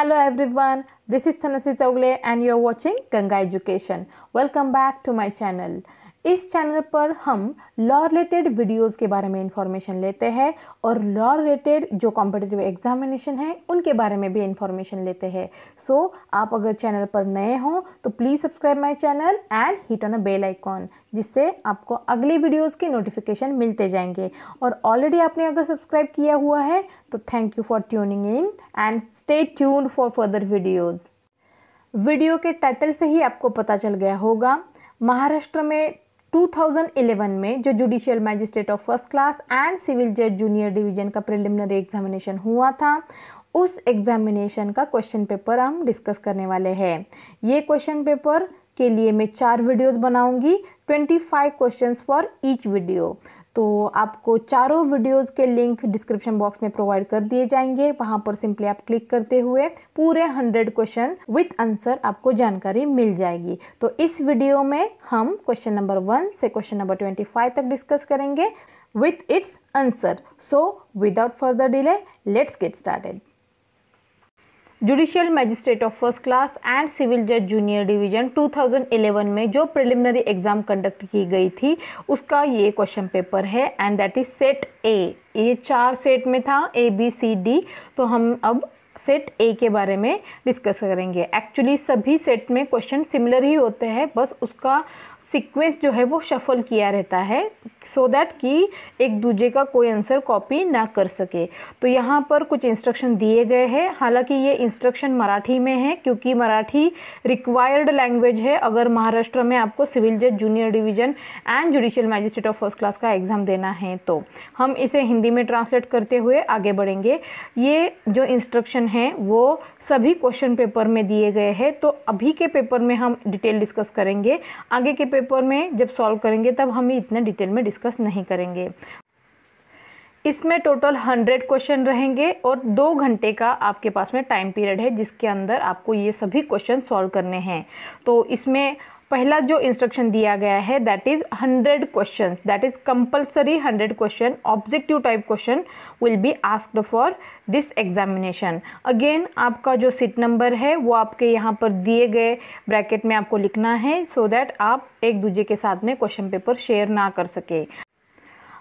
Hello everyone, this is Dhanashri Chougale and you are watching Ganga Education. Welcome back to my channel. इस channel पर हम law related videos के बारे में information लेते हैं और लॉ रिलेटेड जो कॉम्पिटिटिव एग्जामिनेशन है उनके बारे में भी इंफॉर्मेशन लेते हैं। सो so, आप अगर चैनल पर नए हों तो please subscribe my channel and hit on a bell icon जिससे आपको अगली वीडियोस के नोटिफिकेशन मिलते जाएँगे। और ऑलरेडी आपने अगर सब्सक्राइब किया हुआ है तो thank you for tuning in and stay tune for further videos video के टाइटल से ही आपको पता चल गया होगा महाराष्ट्र में 2011 में जो judicial magistrate of first class and civil जज जूनियर डिवीज़न का प्रिलिमिनरी एग्जामिनेशन हुआ था, उस एग्जामिनेशन का क्वेश्चन पेपर हम डिस्कस करने वाले हैं। ये क्वेश्चन पेपर के लिए मैं चार वीडियोस बनाऊँगी 25 क्वेश्चंस फॉर ईच वीडियो तो आपको चारों वीडियोस के लिंक डिस्क्रिप्शन बॉक्स में प्रोवाइड कर दिए जाएँगे। वहाँ पर सिंपली आप क्लिक करते हुए पूरे 100 क्वेश्चन विथ आंसर आपको जानकारी मिल जाएगी। तो इस वीडियो में हम क्वेश्चन नंबर वन से क्वेश्चन नंबर ट्वेंटी फाइव तक डिस्कस करेंगे with its answer so without further delay let's get started judicial magistrate of first class and civil जज जूनियर डिवीज़न 2011 में जो प्रिलिमिनरी एग्ज़ाम कंडक्ट की गई थी, उसका ये क्वेश्चन पेपर है and that is set A ये चार सेट में था ए बी सी डी तो हम अब सेट ए के बारे में डिस्कस करेंगे. एक्चुअली सभी सेट में क्वेश्चन सिमिलर ही होते हैं, बस उसका सीक्वेंस जो है वो शफल किया रहता है सो so दैट कि एक दूसरे का कोई आंसर कॉपी ना कर सके। तो यहाँ पर कुछ इंस्ट्रक्शन दिए गए हैं। हालाँकि ये इंस्ट्रक्शन मराठी में है, क्योंकि मराठी रिक्वायर्ड लैंग्वेज है। अगर महाराष्ट्र में आपको सिविल जज junior division and judicial magistrate of first class का एग्ज़ाम देना है तो हम इसे हिंदी में ट्रांसलेट करते हुए आगे बढ़ेंगे। ये जो इंस्ट्रक्शन है, वो सभी क्वेश्चन पेपर में दिए गए हैं तो अभी के पेपर में हम डिटेल डिस्कस करेंगे। आगे के पेपर में जब सॉल्व करेंगे, तब हम इतने डिटेल में डिस्कस नहीं करेंगे। इसमें टोटल हंड्रेड क्वेश्चन रहेंगे और दो घंटे का आपके पास में टाइम पीरियड है, जिसके अंदर आपको ये सभी क्वेश्चन सॉल्व करने हैं। तो इसमें पहला जो इंस्ट्रक्शन दिया गया है that is hundred question that is compulsory hundred question objective type question will be asked for this examination again आपका जो सीट नंबर है, वो आपके यहाँ पर दिए गए ब्रैकेट में आपको लिखना है सो so दैट आप एक दूजे के साथ में क्वेश्चन पेपर शेयर ना कर सके।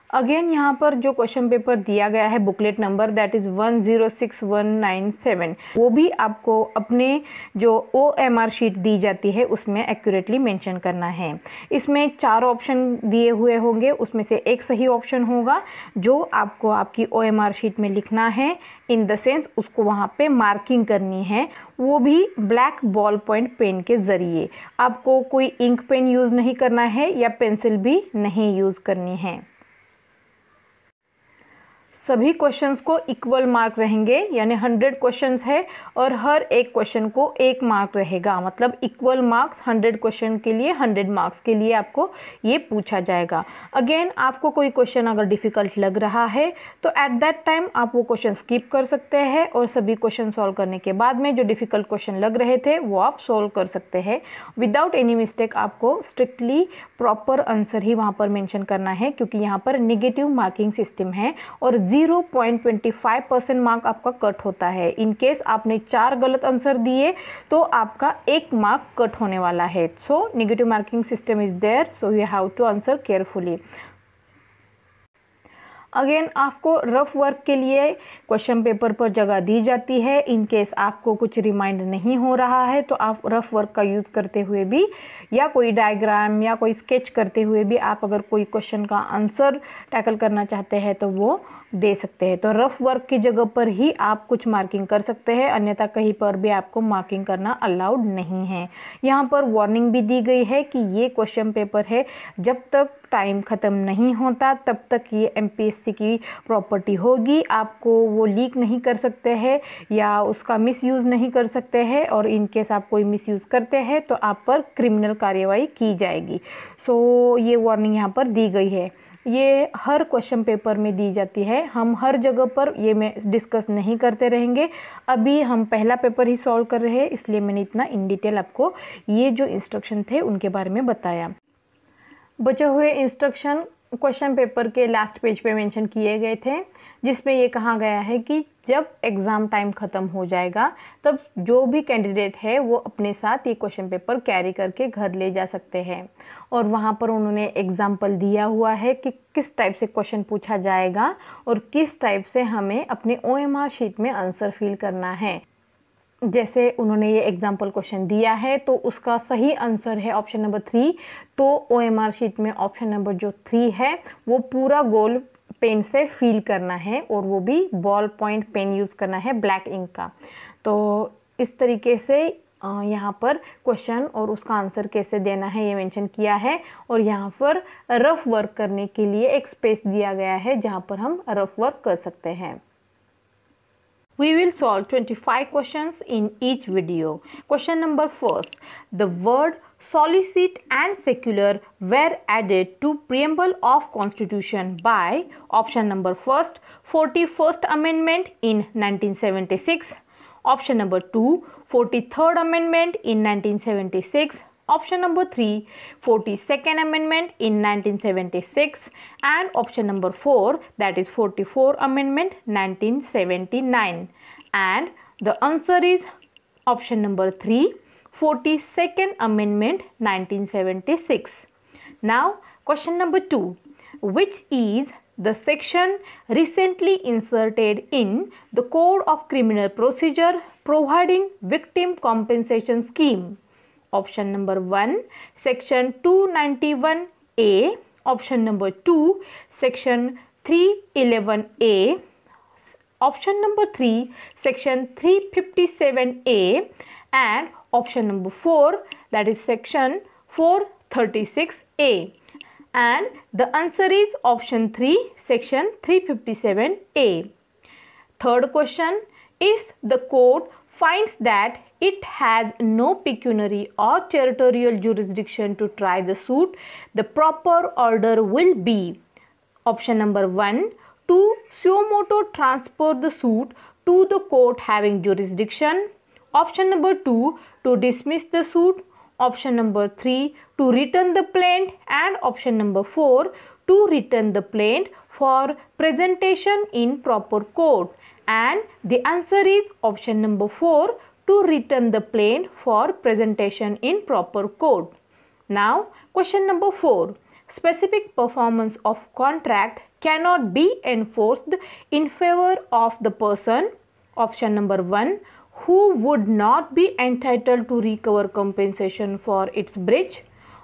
अगेन यहाँ पर जो क्वेश्चन पेपर दिया गया है booklet number that is one zero six one nine seven वो भी आपको अपने जो ओ एम आर शीट दी जाती है, उसमें एक्यूरेटली मेंशन करना है। इसमें चार ऑप्शन दिए हुए होंगे, उसमें से एक सही ऑप्शन होगा, जो आपको आपकी ओ एम आर शीट में लिखना है। इन द सेंस उसको वहाँ पे मार्किंग करनी है, वो भी ब्लैक बॉल पॉइंट पेन के ज़रिए। आपको कोई इंक पेन यूज़ नहीं करना है, या पेंसिल भी नहीं यूज़ करनी है। सभी क्वेश्चंस को इक्वल मार्क रहेंगे, यानी हंड्रेड क्वेश्चंस है और हर एक क्वेश्चन को एक मार्क रहेगा। मतलब इक्वल मार्क्स हंड्रेड क्वेश्चन के लिए हंड्रेड मार्क्स के लिए आपको ये पूछा जाएगा। अगेन आपको कोई क्वेश्चन अगर डिफ़िकल्ट लग रहा है तो एट दैट टाइम आप वो क्वेश्चन स्किप कर सकते हैं और सभी क्वेश्चन सॉल्व करने के बाद में जो डिफ़िकल्ट क्वेश्चन लग रहे थे, वो आप सॉल्व कर सकते हैं। विदाउट एनी मिस्टेक आपको स्ट्रिक्टली प्रॉपर आंसर ही वहाँ पर मैंशन करना है, क्योंकि यहाँ पर निगेटिव मार्किंग सिस्टम है और जी 0.25 परसेंट मार्क आपका कट होता है। इन केस आपने चार गलत आंसर दिए तो आपका एक मार्क कट होने वाला है। So negative marking system is there so you have to answer carefully again आपको रफ वर्क के लिए क्वेश्चन पेपर पर जगह दी जाती है। इन केस आपको कुछ रिमाइंड नहीं हो रहा है तो आप रफ वर्क का यूज़ करते हुए भी, या कोई डायग्राम या कोई स्केच करते हुए भी आप अगर कोई क्वेश्चन का आंसर टैकल करना चाहते हैं तो वो दे सकते हैं। तो रफ वर्क की जगह पर ही आप कुछ मार्किंग कर सकते हैं अन्यथा कहीं पर भी आपको मार्किंग करना अलाउड नहीं है। यहाँ पर वार्निंग भी दी गई है कि ये क्वेश्चन पेपर है जब तक टाइम ख़त्म नहीं होता तब तक ये एमपीएससी की प्रॉपर्टी होगी। आपको वो लीक नहीं कर सकते हैं या उसका मिसयूज़ नहीं कर सकते हैं और इन केस आप कोई मिसयूज़ करते हैं तो आप पर क्रिमिनल कार्रवाई की जाएगी। सो so, ये वार्निंग यहाँ पर दी गई है। ये हर क्वेश्चन पेपर में दी जाती है। हम हर जगह पर ये मैं डिस्कस नहीं करते रहेंगे। अभी हम पहला पेपर ही सॉल्व कर रहे हैं, इसलिए मैंने इतना इन डिटेल आपको ये जो इंस्ट्रक्शन थे, उनके बारे में बताया। बचे हुए इंस्ट्रक्शन क्वेश्चन पेपर के लास्ट पेज पे मेंशन किए गए थे, जिसमें ये कहा गया है कि जब एग्ज़ाम टाइम ख़त्म हो जाएगा, तब जो भी कैंडिडेट है, वो अपने साथ ये क्वेश्चन पेपर कैरी करके घर ले जा सकते हैं। और वहाँ पर उन्होंने एग्ज़ाम्पल दिया हुआ है कि किस टाइप से क्वेश्चन पूछा जाएगा और किस टाइप से हमें अपने ओएमआर शीट में आंसर फिल करना है। जैसे उन्होंने ये एग्ज़ाम्पल क्वेश्चन दिया है तो उसका सही आंसर है ऑप्शन नंबर थ्री तो ओएमआर शीट में ऑप्शन नंबर जो थ्री है, वो पूरा गोल पेन से फील करना है और वो भी बॉल पॉइंट पेन यूज़ करना है ब्लैक इंक का. तो इस तरीके से यहाँ पर क्वेश्चन और उसका आंसर कैसे देना है ये मेंशन किया है और यहाँ पर रफ वर्क करने के लिए एक स्पेस दिया गया है जहाँ पर हम रफ वर्क कर सकते हैं. We will solve 25 questions in each video. Question number first. The word socialist and secular were added to preamble of constitution by option number first 41st amendment in 1976 option number 2 43rd amendment in 1976 option number 3 42nd amendment in 1976 and option number 4 that is 44 amendment 1979 and the answer is option number 3 42nd amendment 1976 now question number 2 which is the section recently inserted in the code of criminal procedure providing victim compensation scheme option number 1 section 291a option number 2 section 311a option number 3 section 357a and option number 4 that is section 436a and the answer is option 3 section 357a third question if the court finds that it has no pecuniary or territorial jurisdiction to try the suit, the proper order will be option number 1 to suo moto transfer the suit to the court having jurisdiction, option number 2 to dismiss the suit, option number 3 to return the plaint. And option number 4 to return the plaint for presentation in proper court. And the answer is option number 4 to return the plaint for presentation in proper code. Now question number 4 specific performance of contract cannot be enforced in favor of the person. Option number 1 who would not be entitled to recover compensation for its breach.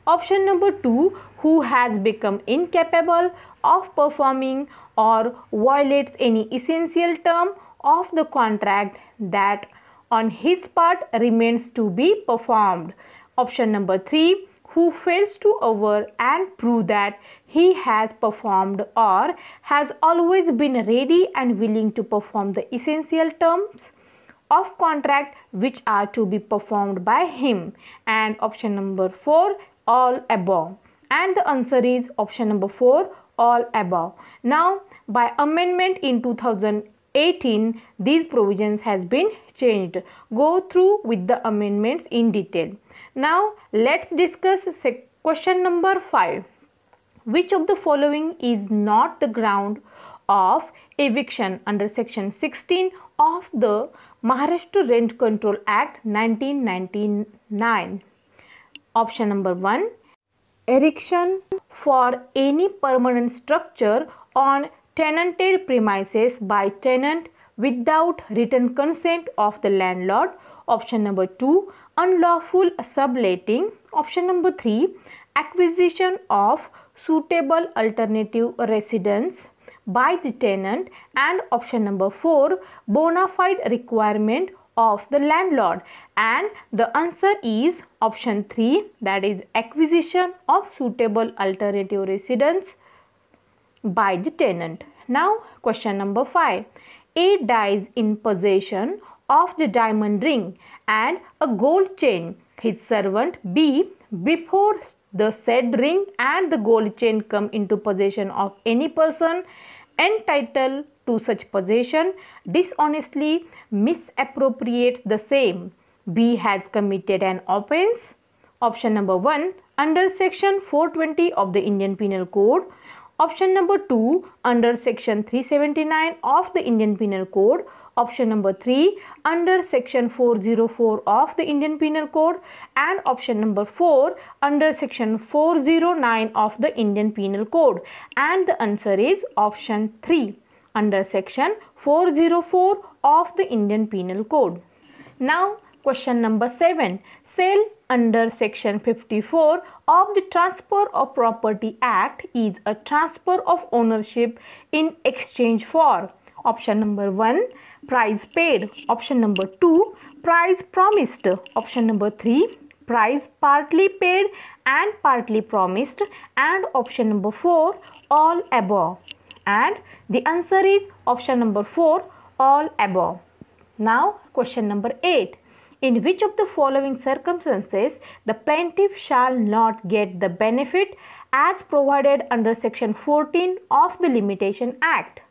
Option number 2 who has become incapable of performing or violates any essential term of the contract that on his part remains to be performed. Option number 3 who fails to aver and prove that he has performed or has always been ready and willing to perform the essential terms of contract which are to be performed by him. And option number 4 all above. And the answer is option number 4 all above. Now by amendment in 2018 these provisions has been changed. Go through with the amendments in detail. Now let's discuss question number 5 which of the following is not the ground of eviction under section 16 of the Maharashtra Rent Control Act 1999 option number 1 erection for any permanent structure on tenanted premises by tenant without written consent of the landlord. Option number 2 unlawful subletting. Option number 3 acquisition of suitable alternative residence by the tenant and option number 4 bona fide requirement of the landlord and the answer is option 3 that is acquisition of suitable alternative residence by the tenant. Now question number 5. A dies in possession of the diamond ring and a gold chain. His servant B before the said ring and the gold chain come into possession of any person entitled to such possession dishonestly misappropriates the same. B has committed an offence. Option number 1 under section 420 of the Indian Penal Code Option number 2 under section 379 of the Indian Penal Code. Option number 3 under section 404 of the Indian Penal Code and option number 4 under section 409 of the Indian Penal Code and the answer is option 3 under section 404 of the Indian Penal Code. Now question number 7 Sale under section 54 of the Transfer of Property Act is a transfer of ownership in exchange for. Option number 1 price paid. Option number 2 price promised. Option number 3 price partly paid and partly promised. And option number 4 all above. And the answer is option number 4 all above. Now question number 8 in which of the following circumstances the plaintiff shall not get the benefit as provided under section 14 of the Limitation Act?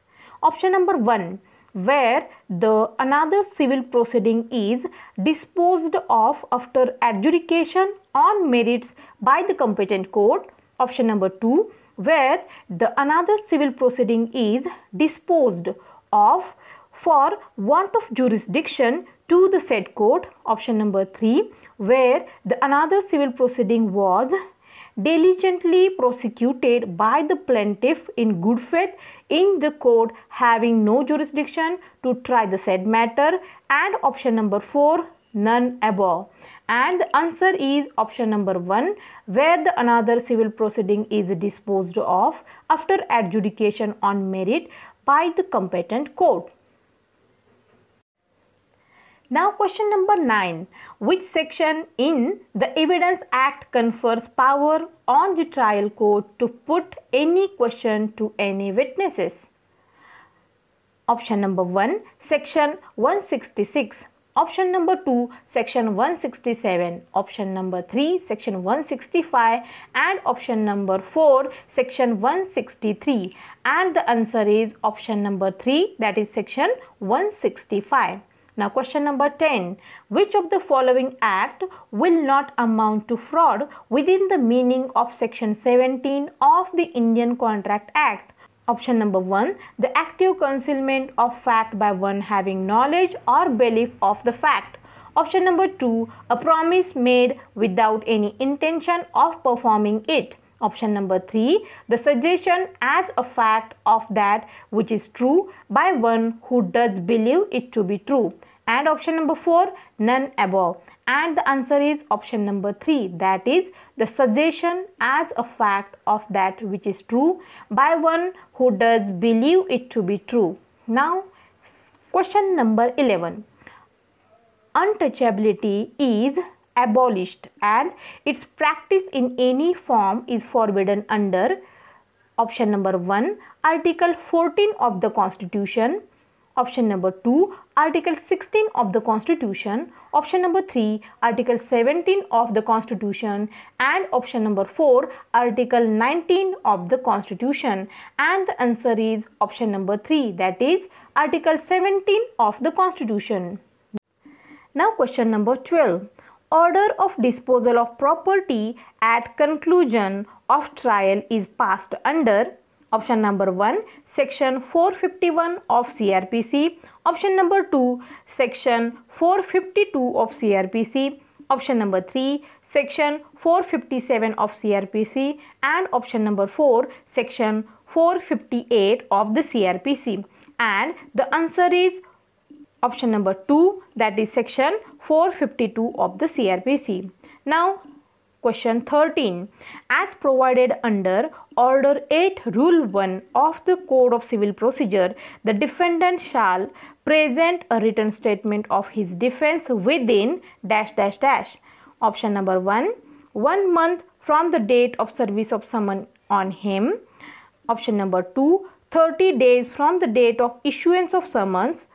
Option number 1 where the another civil proceeding is disposed of after adjudication on merits by the competent court. Option number 2 where the another civil proceeding is disposed of for want of jurisdiction to the said court. Option number 3 where the another civil proceeding was diligently prosecuted by the plaintiff in good faith in the court having no jurisdiction to try the said matter and option number 4 none above and the answer is option number 1 where the another civil proceeding is disposed of after adjudication on merit by the competent court. Now question number 9. Which section in the Evidence Act confers power on the trial court to put any question to any witnesses? Option number 1. Section 166. Option number 2. Section 167. Option number 3. Section 165. And option number 4. Section 163. And the answer is option number 3 that is section 165. Now question number 10. Which of the following act will not amount to fraud within the meaning of section 17 of the Indian Contract Act? Option number 1. The active concealment of fact by one having knowledge or belief of the fact. Option number 2. A promise made without any intention of performing it. Option number 3. The suggestion as a fact of that which is true by one who does believe it to be true. And option number 4. None above. And the answer is option number 3. That is the suggestion as a fact of that which is true by one who does believe it to be true. Now question number 11. Untouchability is abolished and its practice in any form is forbidden under option number 1 article 14 of the constitution. Option number 2 article 16 of the constitution. Option number 3 article 17 of the constitution. And option number 4 article 19 of the constitution. And the answer is option number 3 that is article 17 of the constitution. Now question number 12 order of disposal of property at conclusion of trial is passed under option number 1 section 451 of CRPC option number 2 section 452 of CRPC option number 3 section 457 of CRPC and option number 4 section 458 of the CRPC and the answer is option number 2 that is section 452 of the CRPC. Now question 13 as provided under order 8 rule 1 of the code of civil procedure the defendant shall present a written statement of his defense within dash dash dash. Option number 1 1 month from the date of service of summons on him. Option number 2 30 days from the date of issuance of summons.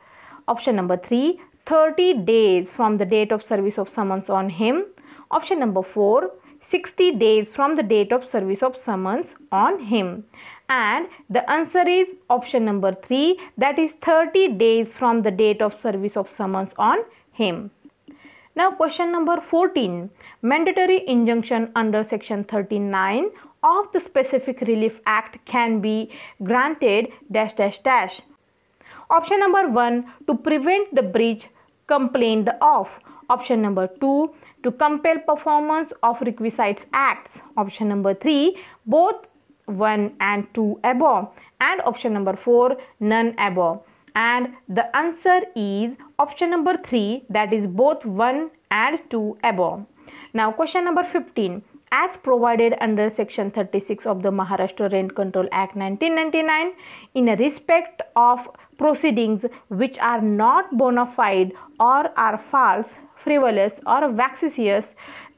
Option number 3 30 days from the date of service of summons on him. Option number 4 60 days from the date of service of summons on him. And the answer is option number 3 that is 30 days from the date of service of summons on him. Now question number 14. Mandatory injunction under section 39 of the specific relief act can be granted dash dash dash. Option number 1 to prevent the breach complained of. Option number 2 to compel performance of requisites acts. Option number 3 both 1 and 2 above and option number 4 none above and the answer is option number 3 that is both 1 and 2 above. Now question number 15 as provided under section 36 of the Maharashtra Rent Control Act 1999 in respect of proceedings which are not bona fide or are false, frivolous or vexatious,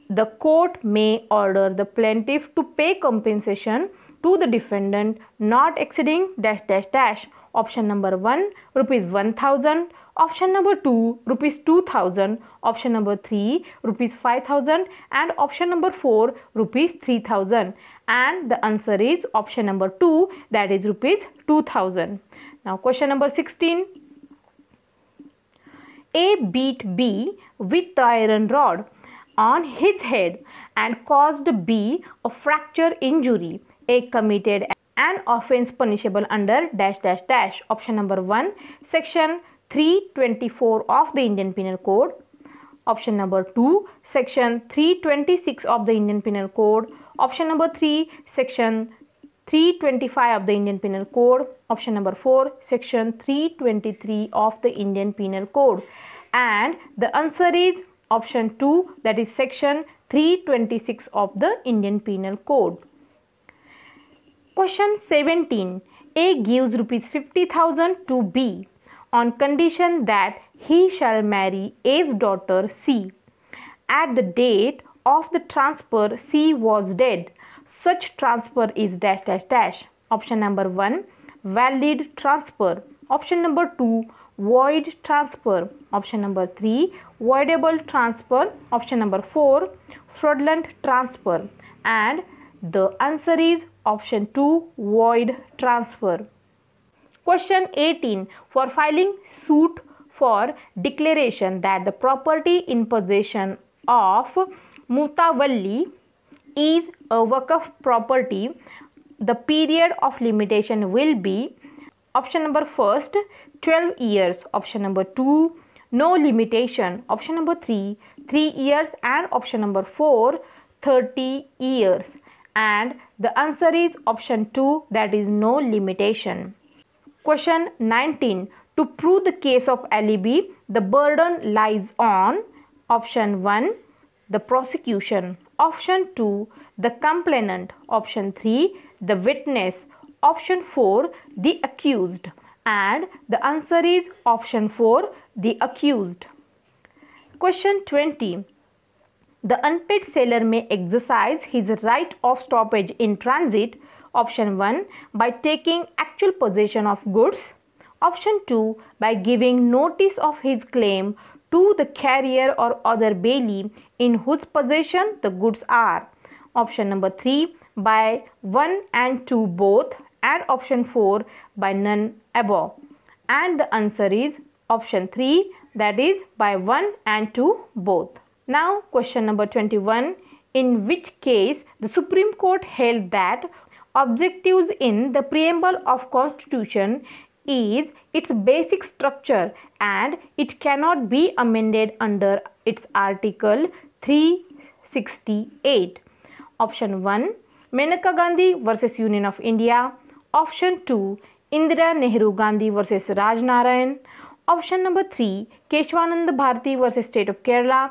the court may order the plaintiff to pay compensation to the defendant not exceeding dash dash dash. Option number 1 rupees 1000 option number 2 rupees 2000 option number 3 rupees 5000 and option number 4 rupees 3000 and the answer is option number 2 that is rupees 2000 now question number 16 a beat b with the iron rod on his head and caused b a fracture injury a committed an offense punishable under dash dash dash. Option number 1 section 324 of the Indian Penal Code. Option number 2 section 326 of the Indian Penal Code. Option number 3 section 325 of the Indian Penal Code option number 4 section 323 of the Indian Penal Code and the answer is option 2 that is section 326 of the Indian Penal Code Question 17. A gives rupees 50,000 to B on condition that he shall marry A's daughter C. At the date of the transfer, C was dead. Such transfer is dash dash dash. Option number 1 valid transfer. Option number 2 void transfer. Option number 3 voidable transfer. Option number 4 fraudulent transfer. And the answer is Option 2 Void transfer. Question 18 For filing suit for declaration that the property in possession of Mutawalli is a Waqf property, the period of limitation will be option number first 12 years, option number 2 no limitation, option number 3 3 years. And option number 4 30 years. And the answer is option 2 that is no limitation. Question 19. To prove the case of alibi, the burden lies on. Option 1 the prosecution, option 2 the complainant, option 3 the witness, option 4 the accused. And the answer is option 4 the accused. Question 20 the unpaid seller may exercise his right of stoppage in transit. Option 1 by taking actual possession of goods. Option 2 by giving notice of his claim to the carrier or other bailee in whose possession the goods are. Option number 3 by 1 and 2 both and option 4 by none above. And the answer is option 3 that is by 1 and 2 both. Now question number 21 in which case the Supreme Court held that objectives in the preamble of constitution is its basic structure and it cannot be amended under its article 368 option 1 Maneka Gandhi versus Union of India option 2 Indira Nehru Gandhi versus Raj Narayan option number 3 Keshwanand Bharati versus State of Kerala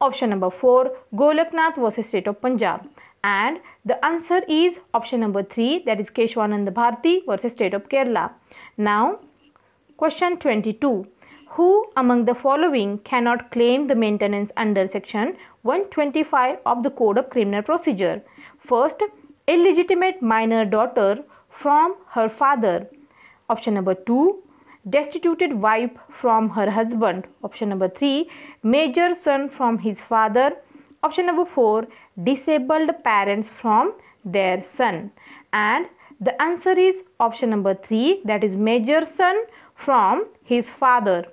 Option number 4 Golaknath versus state of Punjab. And the answer is option number 3 that is Keshwanand Bharati versus state of Kerala. Now question 22. Who among the following cannot claim the maintenance under section 125 of the Code of Criminal Procedure? First, illegitimate minor daughter from her father. Option number 2, destituted wife from her husband. Option number 3 major son from his father. Option number 4 disabled parents from their son. And the answer is option number 3 that is major son from his father.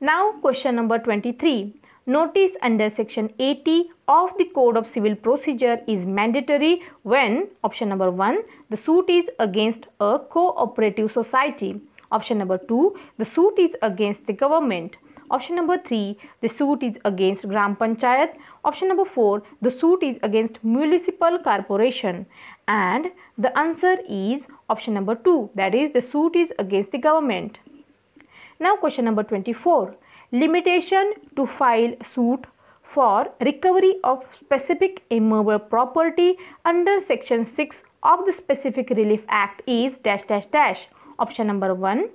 Now question number 23. Notice under section 80 of the code of civil procedure is mandatory when option number 1 the suit is against a cooperative society. Option number 2 the suit is against the government. Option number 3 the suit is against gram panchayat. Option number 4 the suit is against municipal corporation. And the answer is option number 2 that is the suit is against the government. Now question number 24 limitation to file suit for recovery of specific immovable property under section 6 of the specific relief act is dash dash dash. Option number 1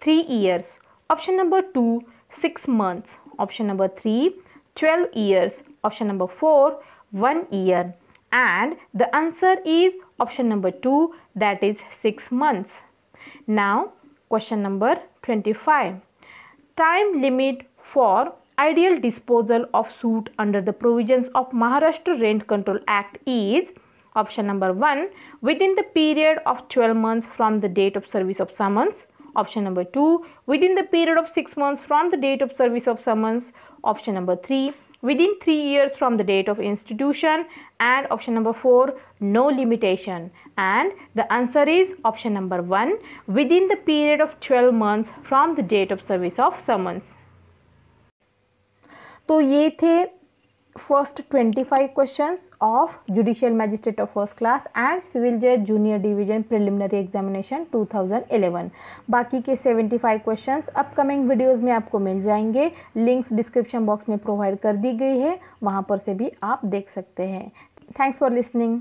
3 years. Option number 2 6 months. Option number 3 12 years. Option number 4 1 year. And the answer is option number 2 that is 6 months. Now question number 25 time limit for ideal disposal of suit under the provisions of Maharashtra Rent Control Act is option number 1 within the period of 12 months from the date of service of summons. Option number 2 within the period of 6 months from the date of service of summons. Option number 3 within 3 years from the date of institution. And option number 4 no limitation and the answer is option number 1 within the period of 12 months from the date of service of summons तो ये थे first 25 questions of judicial magistrate of first class and civil जज junior division preliminary examination 2011 बाकी के 75 questions upcoming videos में आपको मिल जाएँगे। लिंक्स डिस्क्रिप्शन बॉक्स में प्रोवाइड कर दी गई है। वहाँ पर से भी आप देख सकते हैं। Thanks for listening